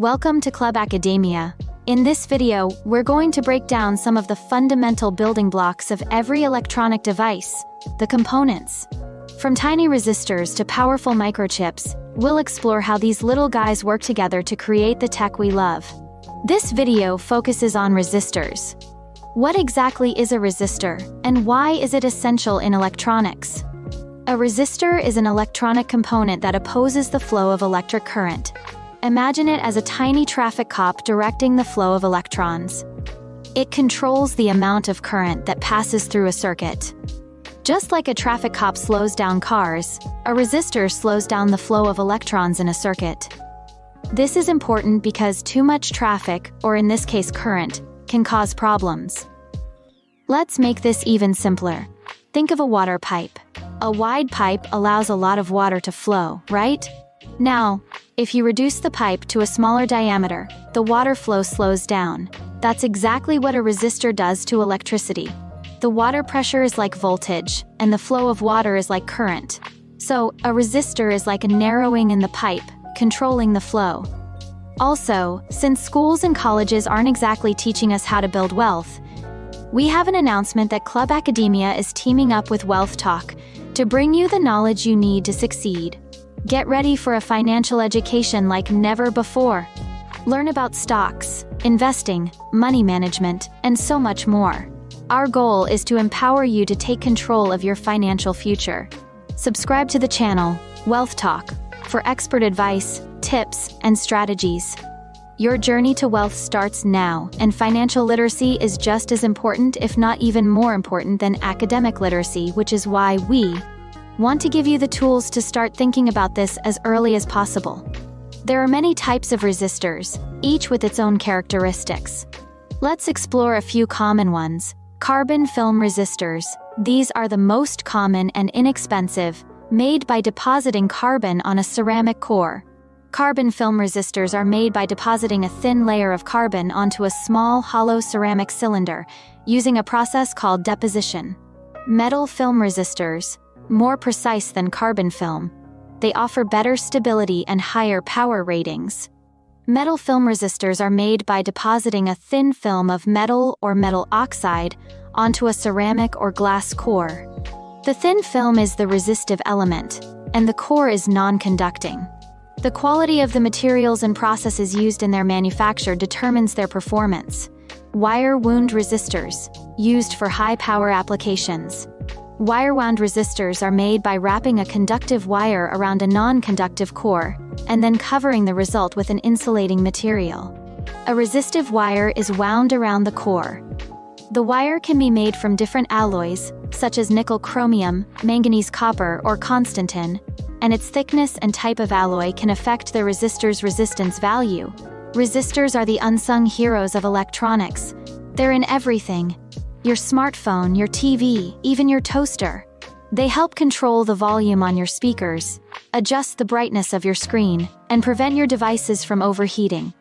Welcome to Club Academia. In this video, we're going to break down some of the fundamental building blocks of every electronic device, the components. From tiny resistors to powerful microchips, we'll explore how these little guys work together to create the tech we love. This video focuses on resistors. What exactly is a resistor, and why is it essential in electronics? A resistor is an electronic component that opposes the flow of electric current. Imagine it as a tiny traffic cop directing the flow of electrons. It controls the amount of current that passes through a circuit. Just like a traffic cop slows down cars, a resistor slows down the flow of electrons in a circuit. This is important because too much traffic, or in this case current, can cause problems. Let's make this even simpler. Think of a water pipe. A wide pipe allows a lot of water to flow, right? Now, if you reduce the pipe to a smaller diameter, the water flow slows down. That's exactly what a resistor does to electricity. The water pressure is like voltage, and the flow of water is like current. So, a resistor is like a narrowing in the pipe, controlling the flow. Also, since schools and colleges aren't exactly teaching us how to build wealth, we have an announcement that Club Academia is teaming up with Wealth Talk to bring you the knowledge you need to succeed. Get ready for a financial education like never before. Learn about stocks, investing, money management, and so much more. Our goal is to empower you to take control of your financial future. Subscribe to the channel, Wealth Talk, for expert advice, tips, and strategies. Your journey to wealth starts now, and financial literacy is just as important, if not even more important, than academic literacy, which is why we want to give you the tools to start thinking about this as early as possible. There are many types of resistors, each with its own characteristics. Let's explore a few common ones. Carbon film resistors. These are the most common and inexpensive, made by depositing carbon on a ceramic core. Carbon film resistors are made by depositing a thin layer of carbon onto a small hollow ceramic cylinder using a process called deposition. Metal film resistors, more precise than carbon film, they offer better stability and higher power ratings. Metal film resistors are made by depositing a thin film of metal or metal oxide onto a ceramic or glass core. The thin film is the resistive element, and the core is non-conducting. The quality of the materials and processes used in their manufacture determines their performance. Wire wound resistors, used for high power applications. Wire wound resistors are made by wrapping a conductive wire around a non conductive core, and then covering the result with an insulating material. A resistive wire is wound around the core. The wire can be made from different alloys, such as nickel chromium, manganese copper, or constantan, and its thickness and type of alloy can affect the resistor's resistance value. Resistors are the unsung heroes of electronics. They're in everything your smartphone, your TV, even your toaster. They help control the volume on your speakers, adjust the brightness of your screen, and prevent your devices from overheating.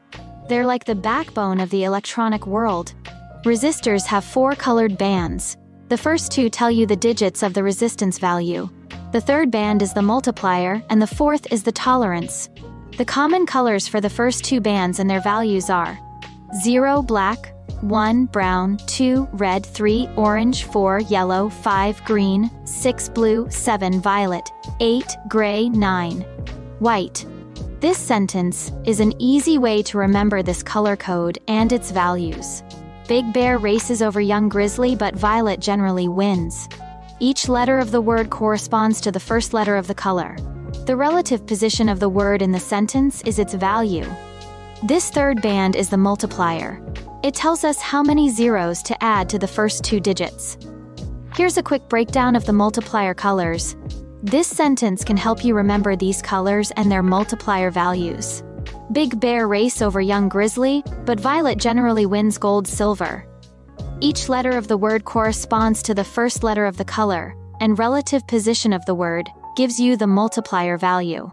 They're like the backbone of the electronic world. Resistors have four colored bands. The first two tell you the digits of the resistance value, the third band is the multiplier, and the fourth is the tolerance. The common colors for the first two bands and their values are 0 black, 1 brown, 2 red, 3 orange, 4 yellow, 5 green, 6 blue, 7 violet, 8 gray, 9 white. This sentence is an easy way to remember this color code and its values. Big Bear races over Young Grizzly, but Violet generally wins. Each letter of the word corresponds to the first letter of the color. The relative position of the word in the sentence is its value. This third band is the multiplier. It tells us how many zeros to add to the first two digits. Here's a quick breakdown of the multiplier colors. This sentence can help you remember these colors and their multiplier values. Big Bear race over Young Grizzly, but Violet generally wins gold silver. Each letter of the word corresponds to the first letter of the color, and relative position of the word gives you the multiplier value.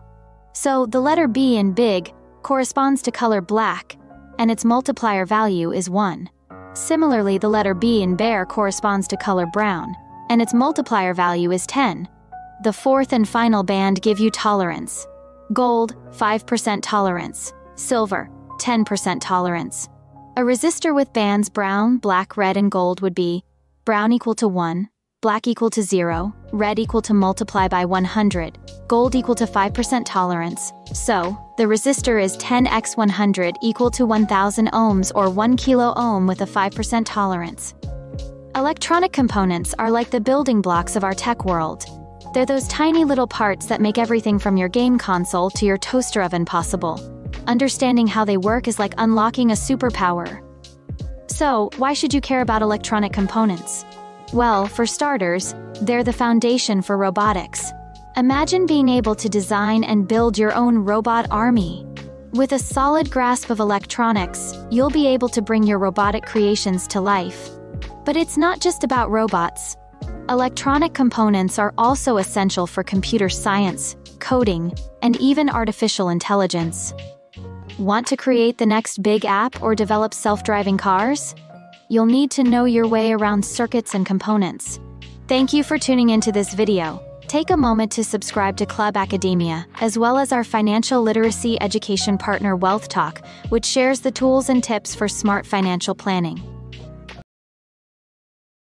So the letter B in big corresponds to color black, and its multiplier value is 1. Similarly, the letter B in bear corresponds to color brown, and its multiplier value is 10. The fourth and final band give you tolerance. Gold, 5% tolerance. Silver, 10% tolerance. A resistor with bands brown, black, red, and gold would be brown equal to 1, black equal to 0, red equal to multiply by 100, gold equal to 5% tolerance. So, the resistor is 10x100 equal to 1000 ohms or 1 kilo ohm with a 5% tolerance. Electronic components are like the building blocks of our tech world. They're those tiny little parts that make everything from your game console to your toaster oven possible. Understanding how they work is like unlocking a superpower. So, why should you care about electronic components? Well, for starters, they're the foundation for robotics. Imagine being able to design and build your own robot army. With a solid grasp of electronics, you'll be able to bring your robotic creations to life. But it's not just about robots. Electronic components are also essential for computer science, coding, and even artificial intelligence. Want to create the next big app or develop self-driving cars? You'll need to know your way around circuits and components. Thank you for tuning into this video. Take a moment to subscribe to Club Academia, as well as our financial literacy education partner Wealth Talk, which shares the tools and tips for smart financial planning.